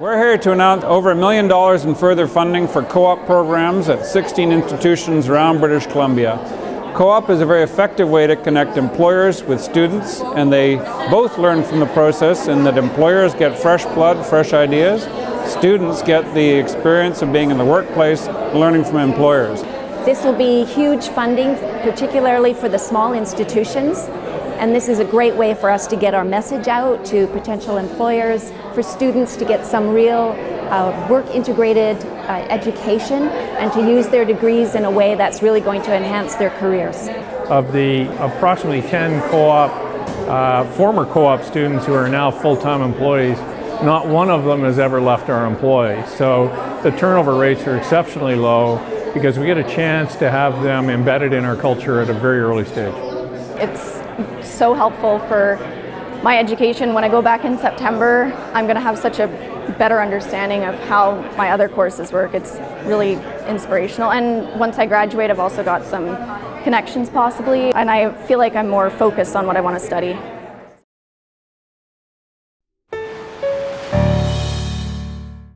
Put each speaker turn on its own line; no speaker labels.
We're here to announce over a million dollars in further funding for co-op programs at 16 institutions around British Columbia. Co-op is a very effective way to connect employers with students and they both learn from the process in that employers get fresh blood, fresh ideas. Students get the experience of being in the workplace, learning from employers.
This will be huge funding, particularly for the small institutions. And this is a great way for us to get our message out to potential employers, for students to get some real uh, work integrated uh, education and to use their degrees in a way that's really going to enhance their careers.
Of the approximately 10 co-op, uh, former co-op students who are now full-time employees, not one of them has ever left our employ. So the turnover rates are exceptionally low because we get a chance to have them embedded in our culture at a very early stage.
It's so helpful for my education. When I go back in September, I'm going to have such a better understanding of how my other courses work. It's really inspirational. And once I graduate, I've also got some connections possibly, and I feel like I'm more focused on what I want to study.